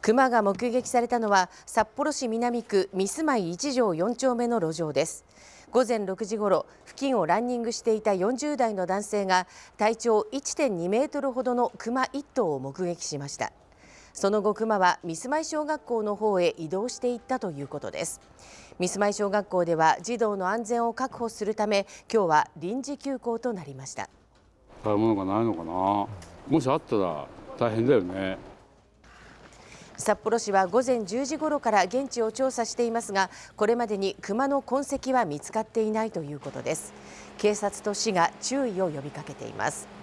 熊が目撃されたのは札幌市南区三住井一条4丁目の路上です。午前6時ごろ付近をランニングしていた40代の男性が体長1.2メートルほどの熊1頭を目撃しました。その後熊は三住小学校の方へ移動していったということです。三住小学校では児童の安全を確保するため今日は臨時休校となりました。買い物がないのかな？もしあったら大変だよね。札幌市は午前10時ごろから現地を調査していますがこれまでに熊の痕跡は見つかっていないということです。警察と市が注意を呼びかけています。